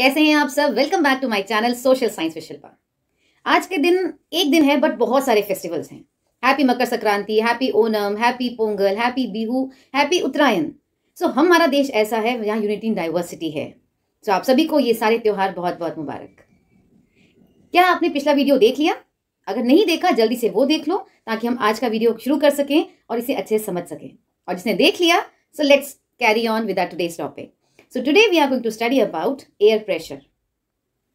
कैसे हैं आप सब? Welcome back to my channel social science with आज के दिन एक दिन है बट बहुत सारे फेस्टिवल्स हैं. Happy Makar Sankranti happy Onam happy Pongal happy Bihu happy Uttarayan so so, हमारा देश ऐसा है जहाँ यूनिटी इन डाइवर्सिटी है. सो so, आप सभी को ये सारे त्यौहार बहुत बहुत मुबारक. क्या आपने पिछला वीडियो देख लिया? अगर नहीं देखा जल्दी से वो देख लो ताकि हम आज का वीडियो शुरू कर सकें और इसे अच्छे से समझ सकें. और जिसने देख लिया so let's carry on with today's topic so today we are going to study about air pressure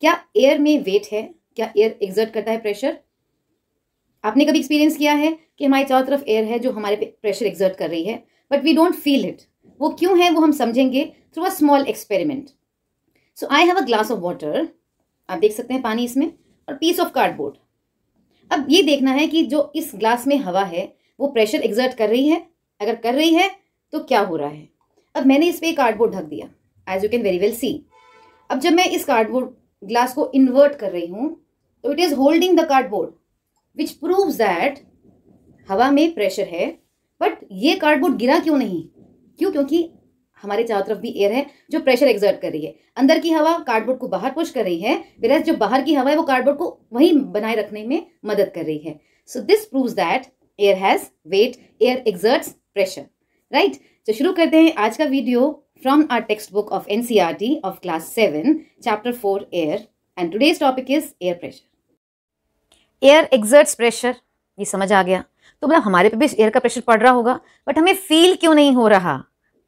क्या एयर में वेट है? क्या एयर एग्जर्ट करता है प्रेशर आपने कभी एक्सपीरियंस किया है कि हमारी चारों तरफ़ एयर है जो हमारे पे प्रेशर एग्जर्ट कर रही है? But we don't feel it वो क्यों है वो हम समझेंगे through a small experiment so I have a glass of water आप देख सकते हैं पानी इसमें और पीस ऑफ़ कार्डबोर्ड अब ये देखना है कि जो इस ग्लास में हवा है, वो प्रेशर एग्जर्ट कर रही है? अगर कर रही है तो क्या हो रहा है? अब मैंने इस पर कार्डबोर्ड ढक दिया। As you can very well see अब जब मैं इस कार्डबोर्ड ग्लास को इन्वर्ट कर रही हूँ तो it is holding the cardboard which prove that हवा में प्रेशर है बट ये कार्डबोर्ड गिरा क्यों नहीं? क्यों? क्योंकि हमारे चारों तरफ़ भी एयर है, जो प्रेशर एग्जर्ट कर रही है। अंदर की हवा कार्डबोर्ड को बाहर पुश कर रही है फिर जो बाहर की हवा है, वो कार्डबोर्ड को वहीं बनाए रखने में मदद कर रही है। So this prove that air has weight air exerts pressure right तो शुरू करते हैं आज का video from our textbook of NCERT of class seven chapter four air and today's topic is air pressure air exerts pressure ये समझ आ गया। तो मतलब हमारे पे भी एयर का प्रेशर पड़ रहा होगा बट हमें फील क्यों नहीं हो रहा?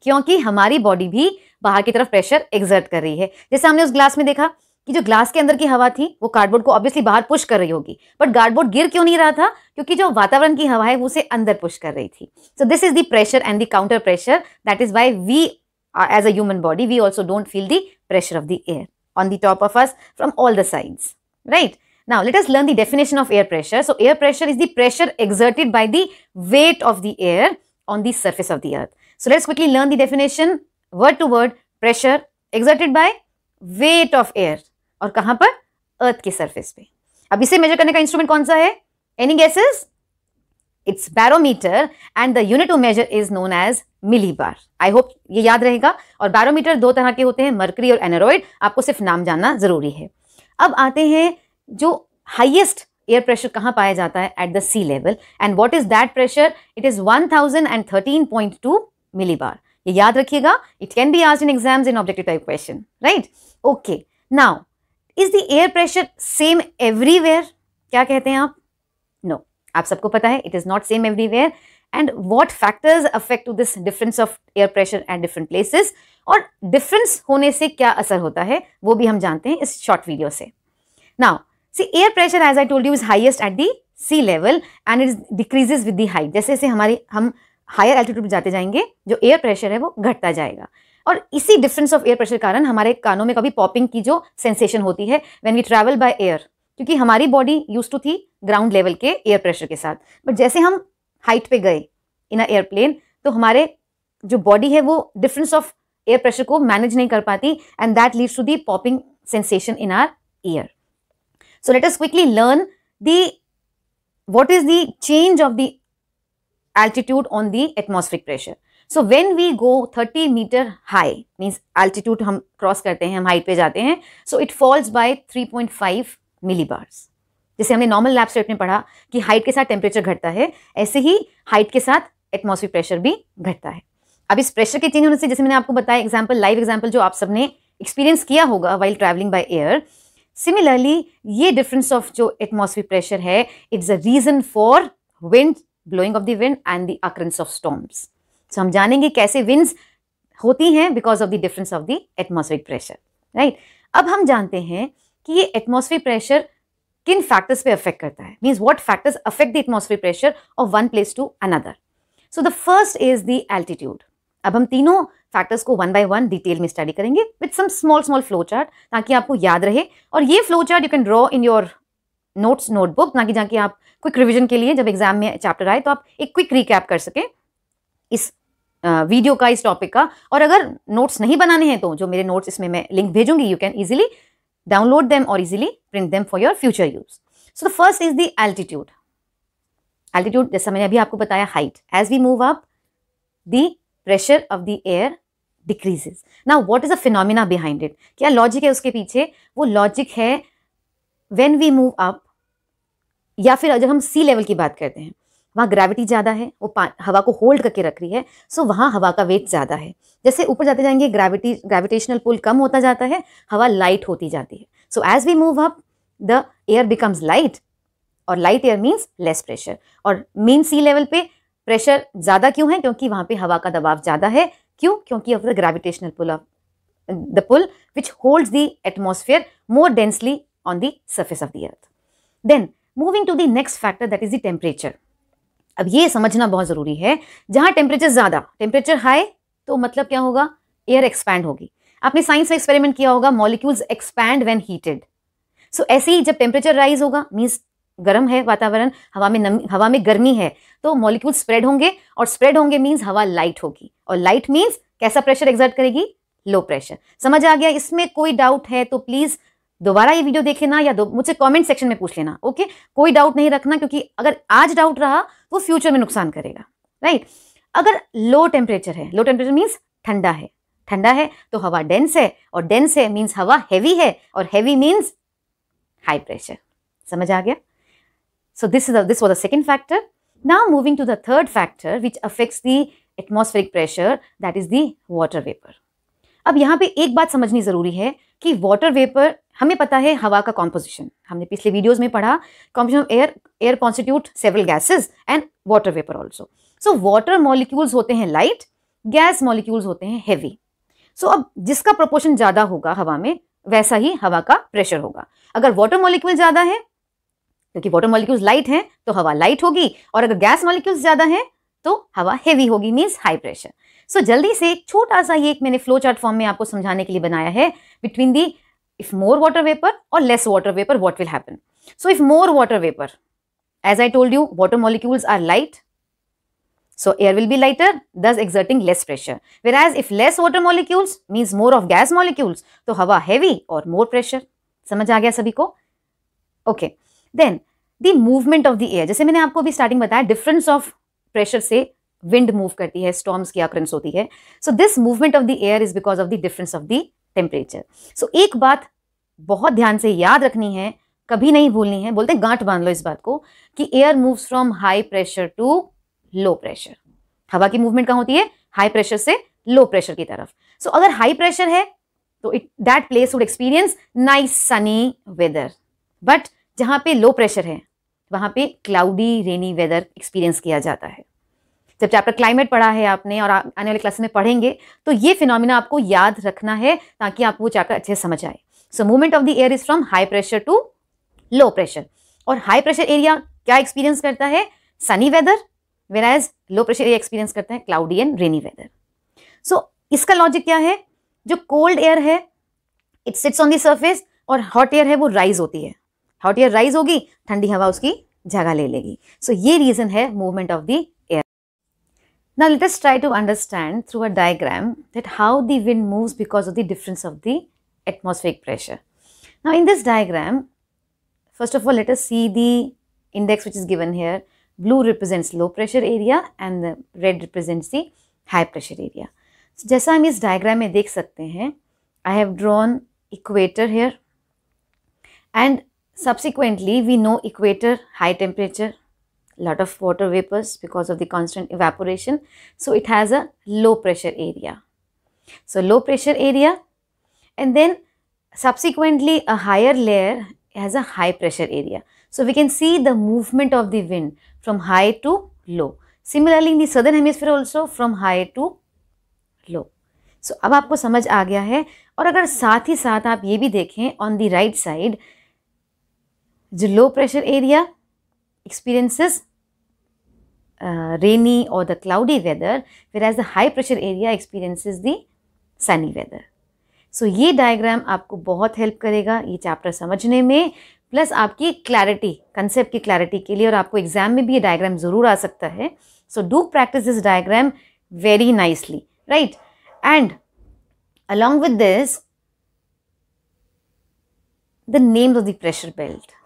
क्योंकि हमारी बॉडी भी बाहर की तरफ़ प्रेशर एक्सर्ट कर रही है। जैसे हमने उस ग्लास में देखा कि जो ग्लास के अंदर की हवा थी, वो कार्डबोर्ड को ऑब्वियसली बाहर पुश कर रही होगी। बट कार्डबोर्ड गिर क्यों नहीं रहा था? क्योंकि जो वातावरण की हवा है, वो उसे अंदर पुश कर रही थी। So this is the pressure and the counter pressure that is why we As a human body we also don't feel the pressure of the air on the top of us from all the sides right Now, let us learn the definition of air pressure. So, air pressure is the pressure exerted by the weight of the air on the surface of the earth. So, let's quickly learn the definition word to word pressure exerted by weight of air. और कहाँ पर अर्थ के surface पे अब इसे major करने का instrument कौन सा है any guesses Barometer and the unit to measure is known as millibar I hope ये याद रहेगा। और बैरोमीटर दो तरह के होते हैं मर्करी और एनोरॉइड आपको सिर्फ़ नाम जानना ज़रूरी है। अब आते हैं जो हाइएस्ट एयर प्रेशर कहाँ पाया जाता है? At the sea level and what is that pressure it is one thousand and thirteen point two millibar ये याद रखिएगा। इट कैन बी आज in exams in objective type question right okay now is the air pressure same everywhere क्या कहते हैं आप. आप सबको पता है it is not same everywhere and what factors affect to this difference of air pressure at different places और difference होने से क्या असर होता है, वो भी हम जानते हैं इस शॉर्ट वीडियो से। Now see air pressure as I told you is highest at the sea level and it decreases with the height जैसे जैसे हमारे, हम हायर एल्टीट्यूड जाते जाएँगे, जो एयर प्रेशर है वो घटता जाएगा। और इसी डिफरेंस ऑफ़ एयर प्रेशर कारण हमारे कानों में कभी पॉपिंग की जो सेंसेशन होती है when we travel by air क्योंकि हमारी body use to the ground level के एयर प्रेशर के साथ। बट जैसे हम हाइट पे गए इन एयरप्लेन तो हमारे जो बॉडी है वो डिफरेंस ऑफ़ एयर प्रेशर को मैनेज नहीं कर पाती and that leads to the popping sensation in our ear so let us quickly learn the what is the change of the altitude on the atmospheric pressure. So when we go 30 meter high means altitude हम cross करते हैं, हम height पे जाते हैं so it falls by 3.5 millibars जैसे हमने normal lab state में पढ़ा कि हाइट के साथ टेम्परेचर घटता है, ऐसे ही हाइट के साथ एटमॉस्फेयर प्रेशर भी घटता है। अब इस प्रेशर के चेंज होने से, जैसे मैंने आपको बताया एग्ज़ाम्पल लाइव एग्ज़ाम्पल जो आप सबने एक्सपीरियंस किया होगा while travelling by air similarly ये डिफरेंस ऑफ़ जो एटमॉस्फेयर प्रेशर है it's a reason for wind blowing of the wind and the occurrence of storms so हम जानेंगे कैसे विंड्स होती हैं because of the difference of the atmospheric pressure right अब हम जानते हैं कि ये एटमॉस्फेयर प्रेशर किन फैक्टर्स पे अफेक्ट करता है? Means what factors affect the atmosphere pressure of one place to another so the first is the altitude अब हम तीनों फैक्टर्स को वन बाय वन डिटेल में स्टडी करेंगे with some small small flow chart ताकि आपको याद रहे। और ये flow chart you can draw in your notes notebook ताकि जाके आप क्विक रिविजन के लिए जब एग्ज़ाम में चैप्टर आए तो आप एक क्विक रिकैप कर सकें इस वीडियो का, इस टॉपिक का। और अगर नोट्स नहीं बनाने हैं तो जो मेरे नोट्स इसमें मैं link भेजूँगी you can easily download them और easily print them for your future use so the first is the altitude altitude जैसा मैंने अभी आपको बताया height as we move up the pressure of the air decreases now what is a phenomena behind it क्या logic है उसके पीछे? वो लॉजिक है व्हेन वी मूव अप या फिर जब हम सी लेवल की बात करते हैं वहाँ ग्रेविटी ज़्यादा है, वो हवा को होल्ड करके रख रही है सो वहाँ हवा का वेट ज़्यादा है। जैसे ऊपर जाते जाएँगे ग्रेविटी ग्रेविटेशनल पुल कम होता जाता है, हवा लाइट होती जाती है। So as we move up the air becomes light और light air means less pressure और मीन सी लेवल पे प्रेशर ज़्यादा क्यों है? क्योंकि वहाँ पे हवा का दबाव ज़्यादा है। क्यों? क्योंकि of the gravitational pull of the pull which holds the atmosphere more densely on the surface of the earth then moving to the next factor that is the temperature अब ये समझना बहुत ज़रूरी है। जहाँ टेम्परेचर ज़्यादा टेम्परेचर हाई तो मतलब क्या होगा? एयर एक्सपैंड होगी। आपने साइंस में एक्सपेरिमेंट किया होगा molecules expand when heated so ऐसे ही जब टेम्परेचर राइज होगा मीन्स गर्म है वातावरण, हवा में नमी, हवा में गर्मी है तो मॉलिक्यूल स्प्रेड होंगे और स्प्रेड होंगे मीन्स हवा लाइट होगी। और लाइट मीन्स कैसा प्रेशर एग्जर्ट करेगी? लो प्रेशर समझ आ गया? इसमें कोई डाउट है तो प्लीज़ दोबारा ये वीडियो देख लेना या मुझसे कमेंट सेक्शन में पूछ लेना ओके कोई डाउट नहीं रखना, क्योंकि अगर आज डाउट रहा वो फ्यूचर में नुकसान करेगा राइट अगर लो टेम्परेचर है लो टेम्परेचर मीन्स ठंडा है ठंडा है तो हवा डेंस है, और डेंस है मीन्स हवा हैवी है, और हैवी मीन्स हाई प्रेशर समझ आ गया? So this is this was the second factor now moving to the third factor which affects the atmospheric pressure that is the water vapour अब यहाँ पे एक बात समझनी ज़रूरी है कि वाटर वेपर हमें पता है हवा का कॉम्पोजिशन हमने पिछले वीडियोस में पढ़ा composition of air air constitute several gases and water vapour also so water molecules होते हैं लाइट गैस मॉलिक्यूल्स होते हैं हैवी सो so, अब जिसका प्रोपोर्शन ज़्यादा होगा हवा में वैसा ही हवा का प्रेशर होगा. अगर वाटर मॉलिक्यूल ज़्यादा है क्योंकि वाटर मॉलिक्यूल्स लाइट हैं तो हवा लाइट होगी और अगर गैस मॉलिक्यूल्स ज़्यादा है तो हवा हैवी होगी मीन्स हाई प्रेशर सो जल्दी से एक छोटा सा ये एक मैंने फ्लो चार्ट फॉर्म में आपको समझाने के लिए बनाया है between the if more water vapor or less water vapor what will happen so if more water vapor as i told you water molecules are light so air will be lighter thus exerting less pressure whereas if less water molecules means more of gas molecules तो हवा heavy or more pressure समझ आ गया सभी को okay then the movement of the air जैसे मैंने आपको अभी स्टार्टिंग बताया डिफरेंस ऑफ़ प्रेशर से विंड मूव करती है स्टॉर्म्स की अक्रंस होती है so this movement of the air is because of the difference of the temperature so एक बात बहुत ध्यान से याद रखनी है कभी नहीं भूलनी है बोलते गांठ बाँध लो इस बात को कि air moves from high pressure to low pressure हवा की मूवमेंट कहाँ होती है? हाई प्रेशर से लो प्रेशर की तरफ़. सो so, अगर हाई प्रेशर है तो it that place would experience nice sunny weather but जहाँ पे लो प्रेशर है वहाँ पे क्लाउडी रेनी वेदर एक्सपीरियंस किया जाता है. जब चैप्टर क्लाइमेट पढ़ा है आपने और आने वाले क्लास में पढ़ेंगे तो ये फिनोमिना आपको याद रखना है ताकि आपको वो चैप्टर अच्छे से समझ आए। So movement of the air is from high pressure to low pressure और हाई प्रेशर एरिया क्या एक्सपीरियंस करता है? Sunny weather whereas low pressure area experience करता है cloudy and rainy weather so इसका लॉजिक क्या है? जो कोल्ड एयर है it sits on the surface और हॉट एयर है वो राइज होती है। हॉट एयर राइज होगी ठंडी हवा उसकी जगह ले लेगी। सो so, ये रीजन है movement of the Now let us try to understand through a diagram that how the wind moves because of the difference of the atmospheric pressure. Now in this diagram, first of all let us see the index which is given here. Blue represents low pressure area and the red represents the high pressure area. So जैसा हम इस diagram में देख सकते हैं I have drawn equator here and subsequently we know equator high temperature lot of water vapors because of the constant evaporation. So it has a low pressure area. So low pressure area and then subsequently a higher layer has a high pressure area. So we can see the movement of the wind from high to low. Similarly in the southern hemisphere also from high to low. So अब आपको समझ आ गया है और अगर साथ ही साथ आप ये भी देखें ऑन द राइट साइड जो low pressure area experiences uh, rainy or the cloudy weather whereas the high pressure area experiences the sunny weather. So so, ये डायग्राम आपको बहुत हेल्प करेगा ये चैप्टर समझने में प्लस आपकी क्लैरिटी कंसेप्ट की क्लैरिटी के लिए और आपको एग्ज़ाम में भी ये डायग्राम ज़रूर आ सकता है so do practice this diagram very nicely right and along with this the names of the pressure belt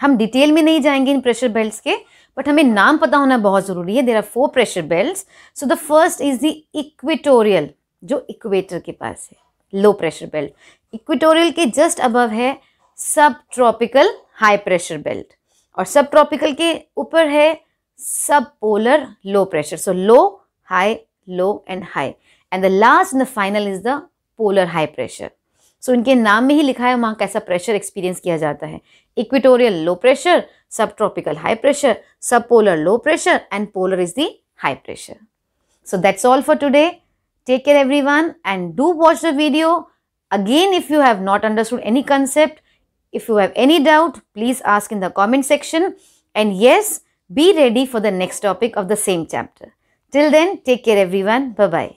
हम डिटेल में नहीं जाएँगे इन प्रेशर बेल्ट्स के बट हमें नाम पता होना बहुत ज़रूरी है। There are four pressure belt so the first is the equatorial जो इक्वेटर के पास है लो प्रेशर बेल्ट इक्वेटोरियल के जस्ट अबव है सब ट्रॉपिकल हाई प्रेशर बेल्ट और सब ट्रॉपिकल के ऊपर है subpolar low pressure so low high low and high and the last and the final is the polar high pressure so इनके नाम में ही लिखा है, वहाँ कैसा प्रेशर एक्सपीरियंस किया जाता है। Equatorial low pressure subtropical high pressure subpolar low pressure and polar is the high pressure so that's all for today take care everyone and do watch the video again if you have not understood any concept if you have any doubt please ask in the comment section and yes be ready for the next topic of the same chapter till then take care everyone bye